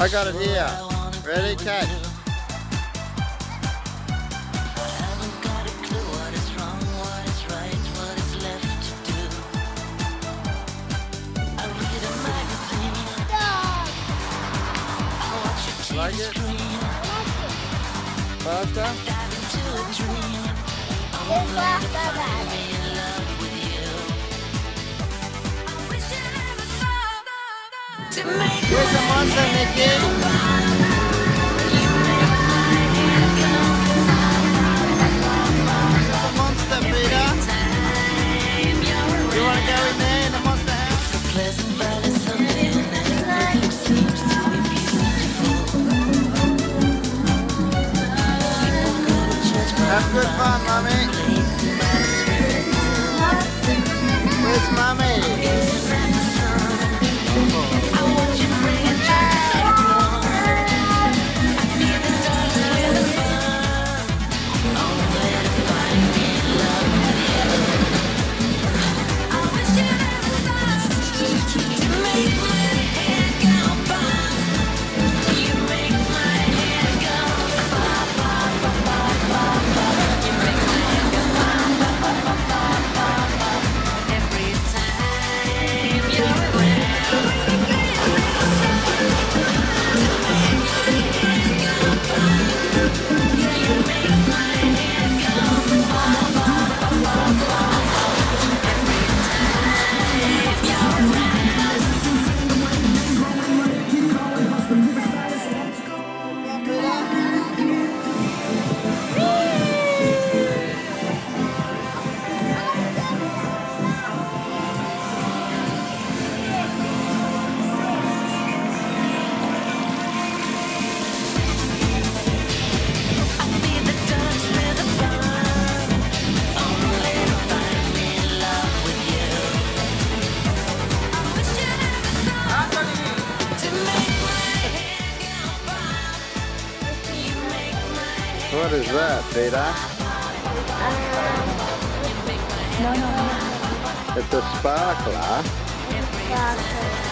I got it here. Ready, catch. Like it? Faster? Where's the in the monster house? Have good fun, mummy. What is that, Peter? No, no, no. It's a sparkler. Sparkle.